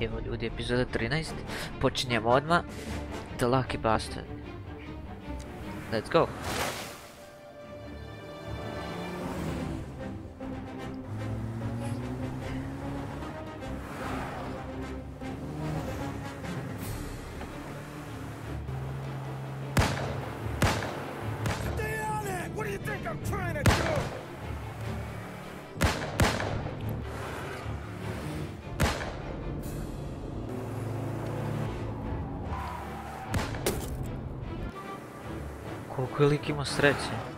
Evo ljudi, epizoda 13. Počinjemo odmah. The Lucky Bastard. Let's go. Koliko je lik imao sreće.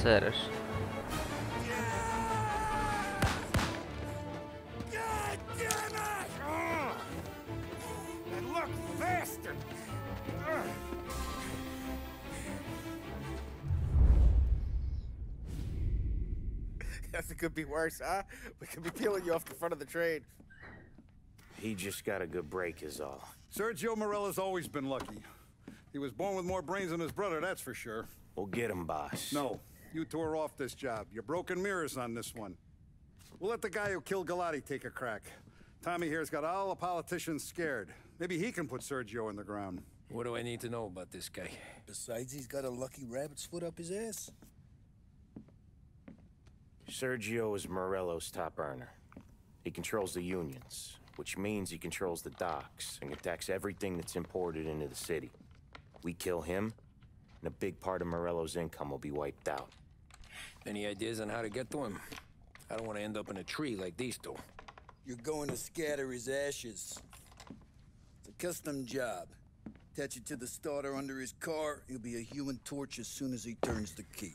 Sereš. God damn it! Ugh. And look faster! Ugh. Guess it could be worse, huh? We could be peeling you off the front of the train. He just got a good break, is all. Sergio Morella's always been lucky. He was born with more brains than his brother, that's for sure. We'll get him, boss. No, you tore off this job. You're broken mirrors on this one. We'll let the guy who killed Galati take a crack. Tommy here's got all the politicians scared. Maybe he can put Sergio in the ground. What do I need to know about this guy? Besides, he's got a lucky rabbit's foot up his ass. Sergio is Morello's top earner. He controls the unions, which means he controls the docks and attacks everything that's imported into the city. We kill him, and a big part of Morello's income will be wiped out. Any ideas on how to get to him? I don't want to end up in a tree like these two. You're going to scatter his ashes. It's a custom job. Attach it to the starter under his car. He'll be a human torch as soon as he turns the key.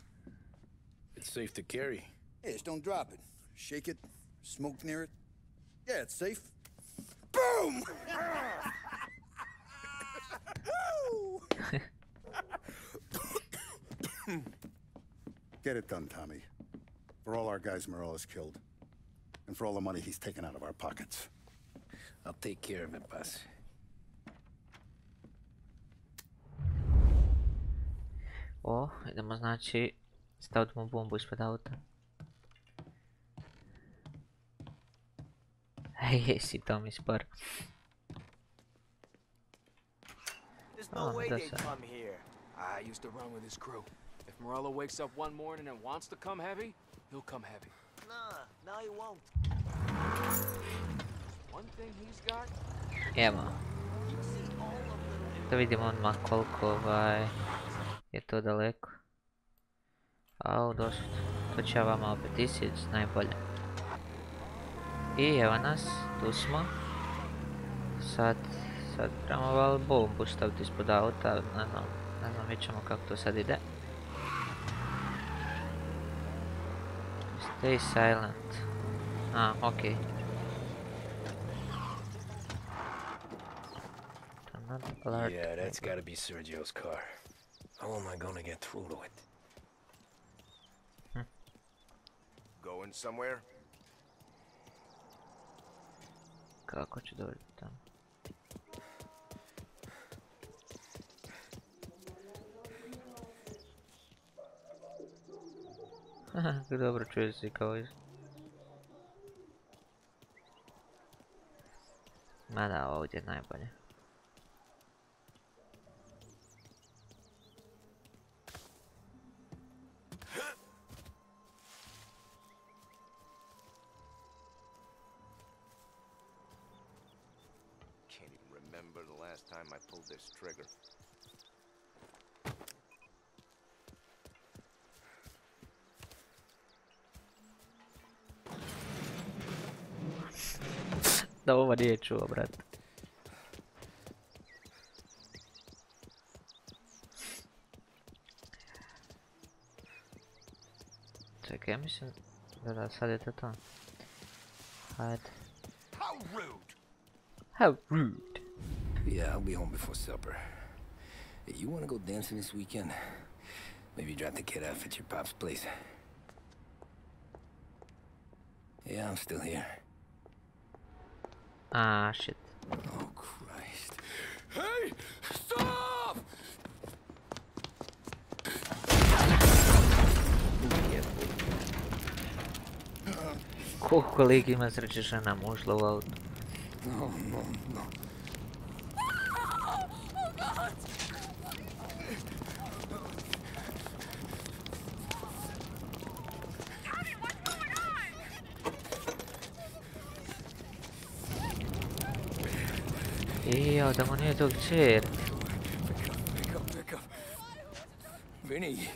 It's safe to carry. Hey, just don't drop it. Shake it, smoke near it. Yeah, it's safe. Boom! Get it done, Tommy. For all our guys Morella's killed. And for all the money he's taken out of our pockets. I'll take care of it, boss. O, idemo znači stavimo bombu ispred auta. Ej, jesi to mi spor. There's no ah, way that's they'd come here. I used to run with his crew. If Morello wakes up one morning and wants to come heavy, he'll come heavy. Nah, no, he won't. One thing he's got, Evo. Da vidimo odmah koliko ovaj, je to daleko. Au, došlo. To će ja vama opet isjeći, najbolje. I evo nas, tu smo. Sad, sad trebamo val bombu staviti ispod auta, ne znam, ne znam, vidjet ćemo kako to sad ide. Stay silent. Ah, okay. Alert. Yeah, that's gotta be Sergio's car. How am I gonna get through to it? Going somewhere? Kako ću doći Haha, dobra, czuję się kogoś. Mada, ovdje najbolje. Can't even remember the last time I pulled this trigger. Da ovo nije čuo, brat. Čekaj, ja mislim da da, sad je to to. Hajde. How rude! How rude. Yeah, I'll be home before supper. Hey, you wanna go dancing this weekend? Maybe drop the kid off at your pop's place. Yeah, I'm still here. Ah, shit. Oh, Christ. Hey! Stop! Koliko lik ima sreće nam ušla u auto. No, no, no. Io, da mu nije tog čer. Pick up, pick up. Vinny.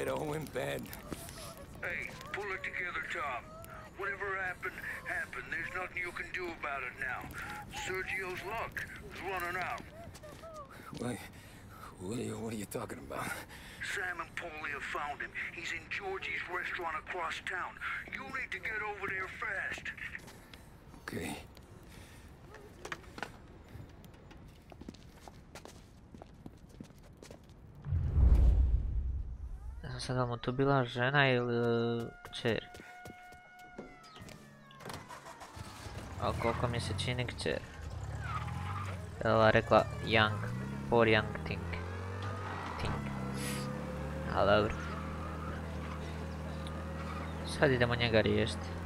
It all went bad. Hey, pull it together, Tom. Whatever happened, happened. There's nothing you can do about it now. Sergio's luck is running out. What, what, are you, what are you talking about? Sam and Paulie have found him. He's in Georgie's restaurant across town. You need to get over there fast. Okay. Znam sad mu to bila žena ili e, kćer. A koliko mi se čini kćer. Ova rekla young, poor young thing. Thing. Ali dobro. Sad idemo njega riješiti.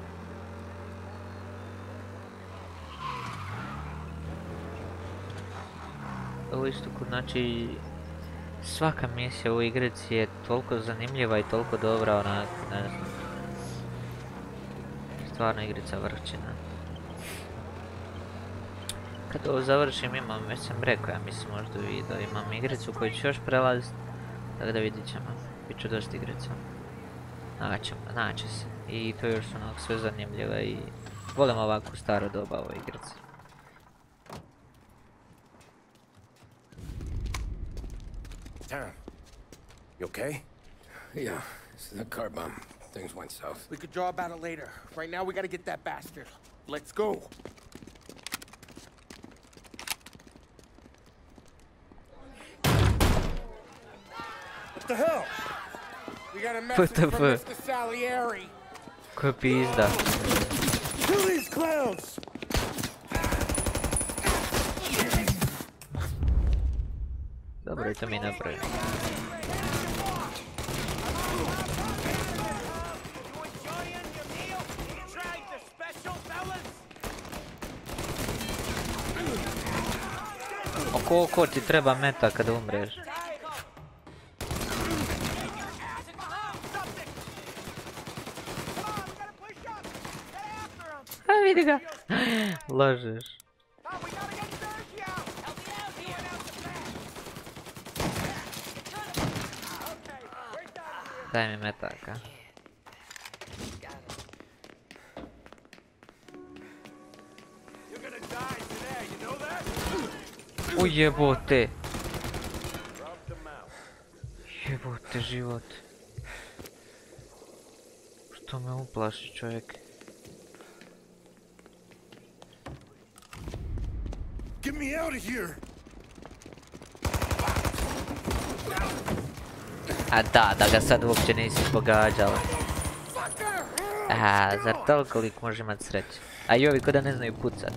U istoku, znači, svaka misija u igrici je toliko zanimljiva i toliko dobra, onak, ne znam. Stvarno igrica vrhčina. Kad ovo završim imam, već sam rekao, ja mislim možda video, imam igricu koju ću još prelaziti, tako da vidit ćemo. Biću dosta igrica. Naćemo, naće se. I to još onak sve zanimljivo i volim ovakvu staru doba u igrici. Tom, you okay? Yeah, this is a car bomb. Things went south. We could draw about it later. Right now, we gotta get that bastard. Let's go. What the hell? We got a message the from fuck? Mr. Salieri. Koja pizda. Kill these clowns! Sobrou também né, na praia. Oco, oco, ti treba meta kada umreš. A vidi ga. Lažeš. Dai mi ataca. Ой, еботы. Еботы живот. Что мы уплаши, человек? Get me out of here! A da, da ga sad uopće nisi pogađala. A, zar toliko lik može imat sreće? A i ovi ko da ne znaju pucat.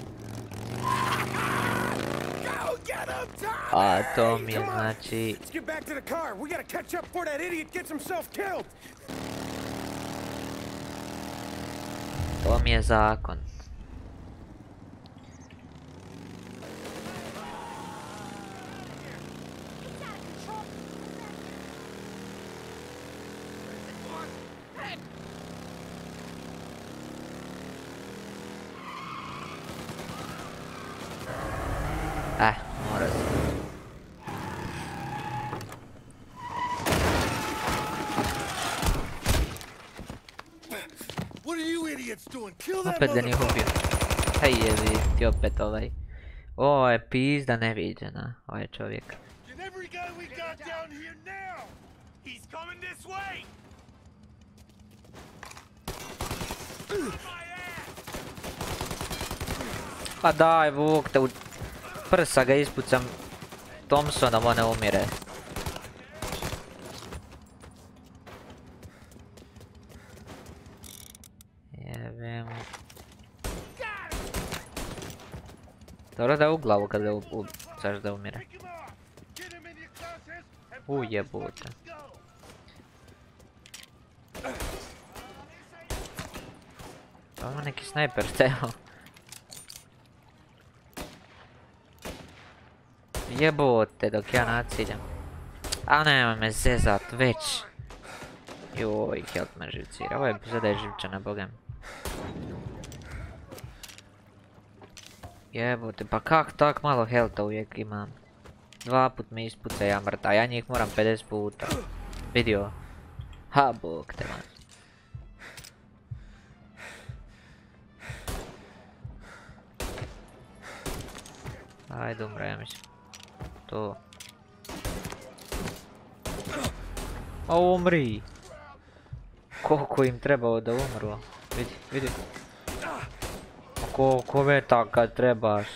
A to mi je znači... To the car. We Opet ga nije ubio. Hej, jevi ti opet ovaj. Ovo je pizda neviđena, ovaj čovjek. Pa daj, Vuk, te u prsa ga ispucam Thompsonom, on ne umire. Dobro da je u glavu kad ga u, u, znaš da umire. U jebote. Ovo neki snajper teo. Jebote dok ja naciljam. A nema me zezat već. Joj, health me živcira. Ovo je živčana, bogem. Jebote, pa kak tak malo healtha uvijek imam? Dva put me ispuca ja mrta, ja njih moram 50 puta. Vidio? Ha, bog te man. Ajde umre, ja mislim. To. A umri! Koliko im trebao da umru? Vidi, vidi. A Koliko metaka trebaš?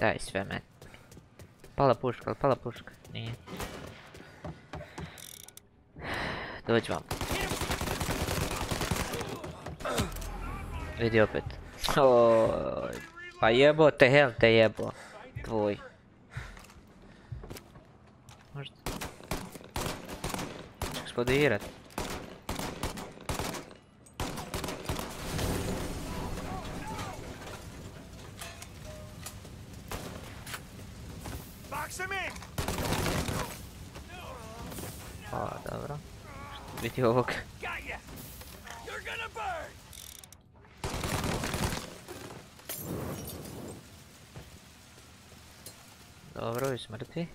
Daj sve met. Pala puška, pala puška? Nije. Dođi vam. Vidi opet. Oj, pa jebo te, hel te jebo. Tvoj. Шкода élet. А, добра. Ведь его Добро, вы смотрите.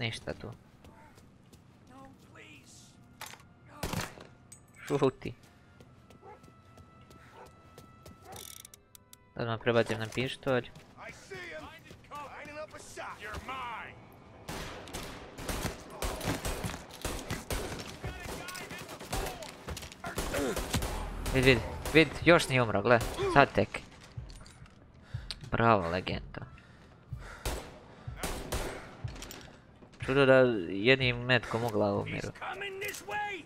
Ništa tu. Šuti. Odmah prebacim na pištolj. Vid, vid, vid, još nije umro, gle, sad tek. Bravo, legenda. Čudo da jednim metkom u glavu umiru. Coming this way!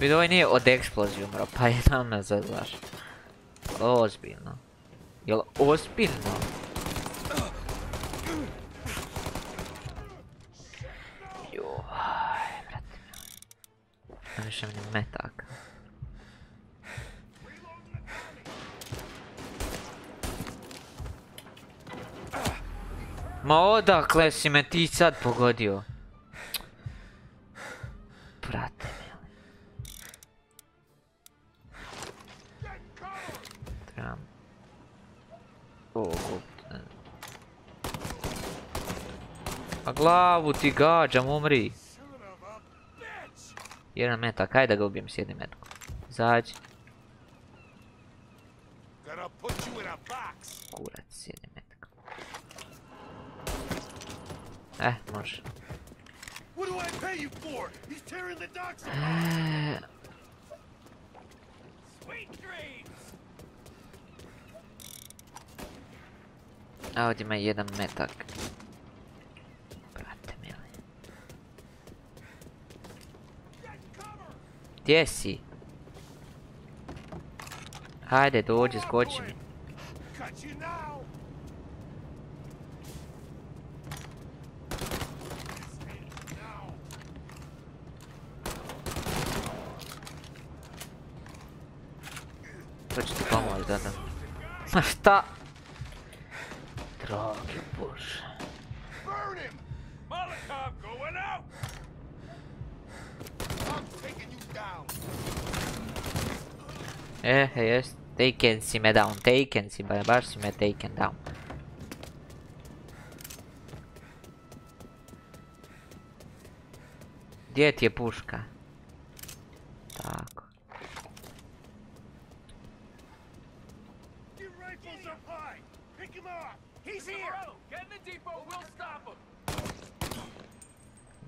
Vid, ovaj nije od eksplozije umro, pa je nam me zazlaš. Ozbiljno. Jel ozbiljno? Joj, brate. Ne više mi metaka. Ma odakle si me ti sad pogodio? Brate. Trebam... O. A glavu ti gađam, umri. Jedan metak, ajde da ga ubijem s jednim metkom. Zađi. Kurac s jednim metkom. Eh, može. What do I pay you for? He's tearing the docks apart! Eh, Sweet dreams! A ovdje ima jedan metak. Brate mili. Gdje si? Hajde, dođi, skoči mi. dano. Né? Mas tá... Droga, poxa. É, é este. Taken, cima down, taken, cima abaixo, cima taken down. Где тебе пушка? Так. He's here! Get in the depot, we'll stop him!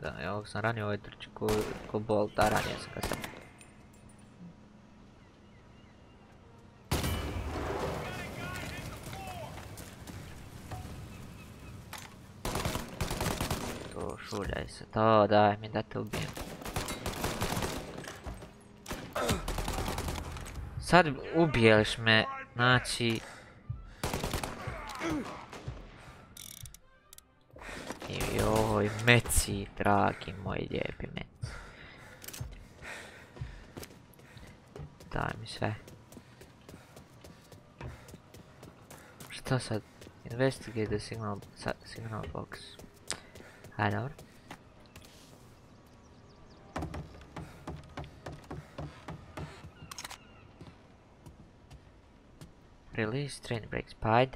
Da, ja ovog sam ranio, ovaj trči ko, ko bolt, a ranio sam ga sad. To, šuljaj se, to, daj mi da te ubijem. Sad ubiješ me, znači... Joj, meci, dragi moji lijepi meci. Daj mi sve. Šta sad? Investigate the signal, signal box. Ajde, dobro. Release train brakes, pa.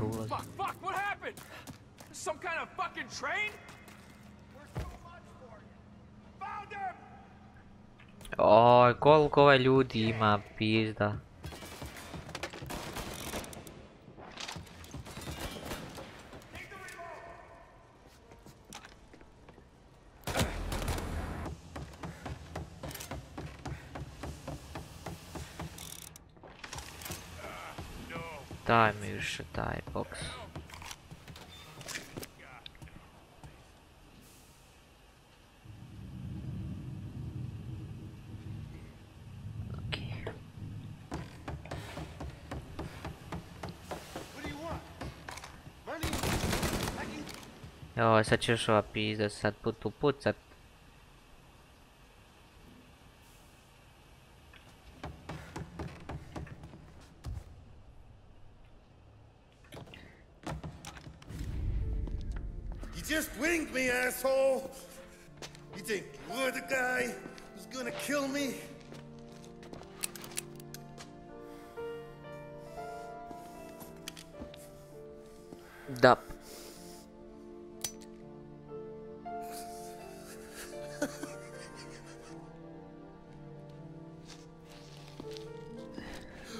Ulaz. Fuck, fuck, what happened? Some kind of fucking train? Oj, koliko ovaj ljudi ima pizda. Daj mi više taj boks. Oh, să ce șopi, să s-a putut, să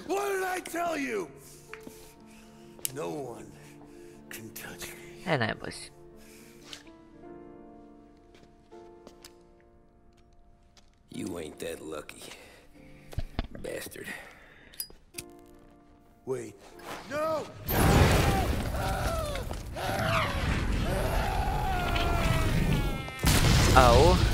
What did I tell you? No one can touch me. E, najbolj si. You ain't that lucky. Bastard. Wait. No! Au.